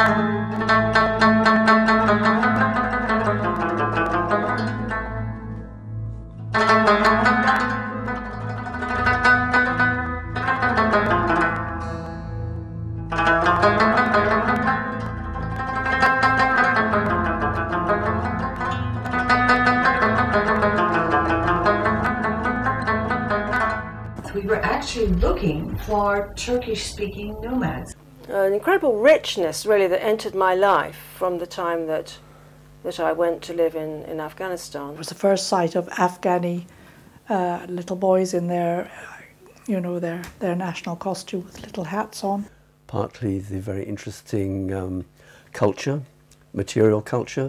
We were actually looking for Turkish speaking nomads. An incredible richness, really, that entered my life from the time that, that I went to live in, in Afghanistan. It was the first sight of Afghani uh, little boys in their, you know, their, their national costume with little hats on. Partly the very interesting um, culture, material culture.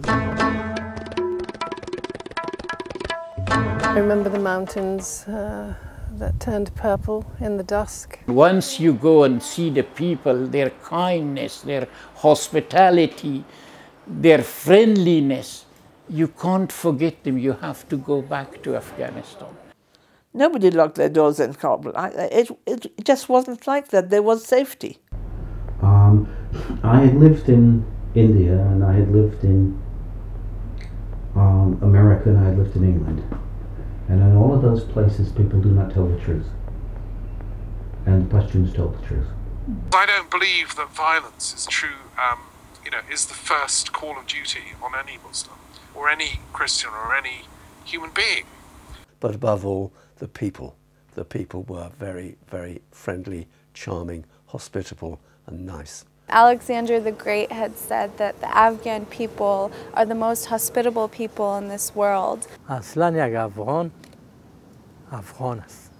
I remember the mountains uh, that turned purple in the dusk. Once you go and see the people, their kindness, their hospitality, their friendliness, you can't forget them. You have to go back to Afghanistan. Nobody locked their doors in Kabul. I, it, it just wasn't like that. There was safety. Um, I had lived in India and I had lived in um, America and I had lived in England. And in all of those places, people do not tell the truth. And the Pashtuns tell the truth. I don't believe that violence is true, um, you know, is the first call of duty on any Muslim or any Christian or any human being. But above all, the people. The people were very, very friendly, charming, hospitable, and nice. Alexander the Great had said that the Afghan people are the most hospitable people in this world. اصلا یک افغان افغان است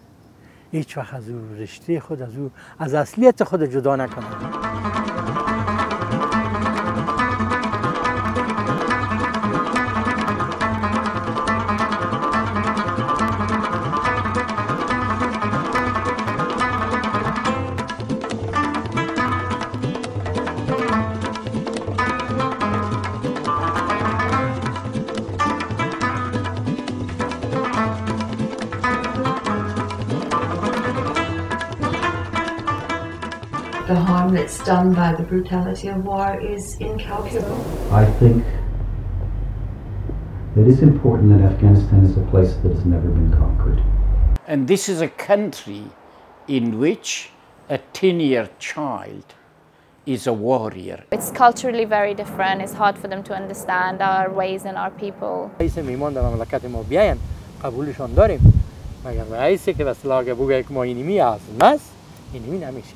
هیچ وقت از او رشته خود از او از اصلیت خود جدا نکنه The harm that's done by the brutality of war is incalculable. I think it is important that Afghanistan is a place that has never been conquered. And this is a country in which a 10 year child is a warrior. It's culturally very different. It's hard for them to understand our ways and our people. رئیس میمان در مملکت ما بیاین قبولشان داریم مگر رئیسی که وصله که بگه که ما اینیمی هست مست اینیمی نمیشه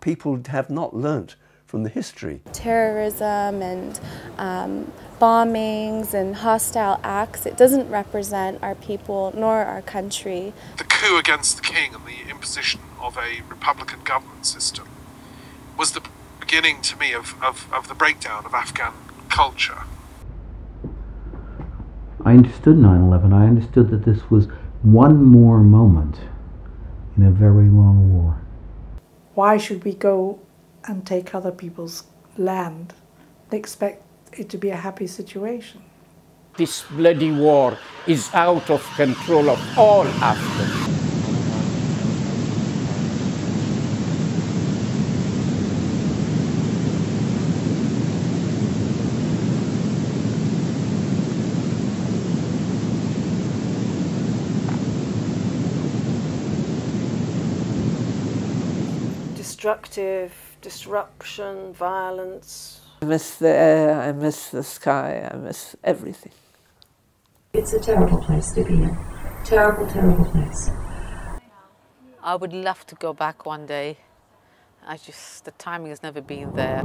People have not learnt from the history. Terrorism and um, bombings and hostile acts, it doesn't represent our people nor our country. The coup against the king and the imposition of a republican government system was the beginning to me of, of, of the breakdown of Afghan culture. I understood 9 11. I understood that this was one more moment in a very long war. Why should we go and take other people's land and expect it to be a happy situation? This bloody war is out of control of all Afghans. Destructive, disruption, violence. I miss the air, I miss the sky, I miss everything. It's a terrible place to be in. Terrible, terrible place. I would love to go back one day. I just, the timing has never been there.